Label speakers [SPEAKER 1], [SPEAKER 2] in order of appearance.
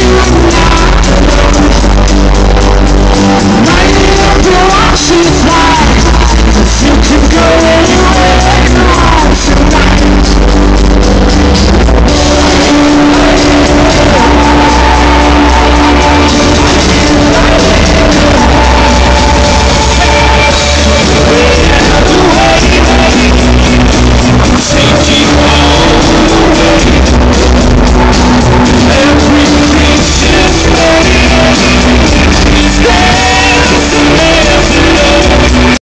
[SPEAKER 1] you.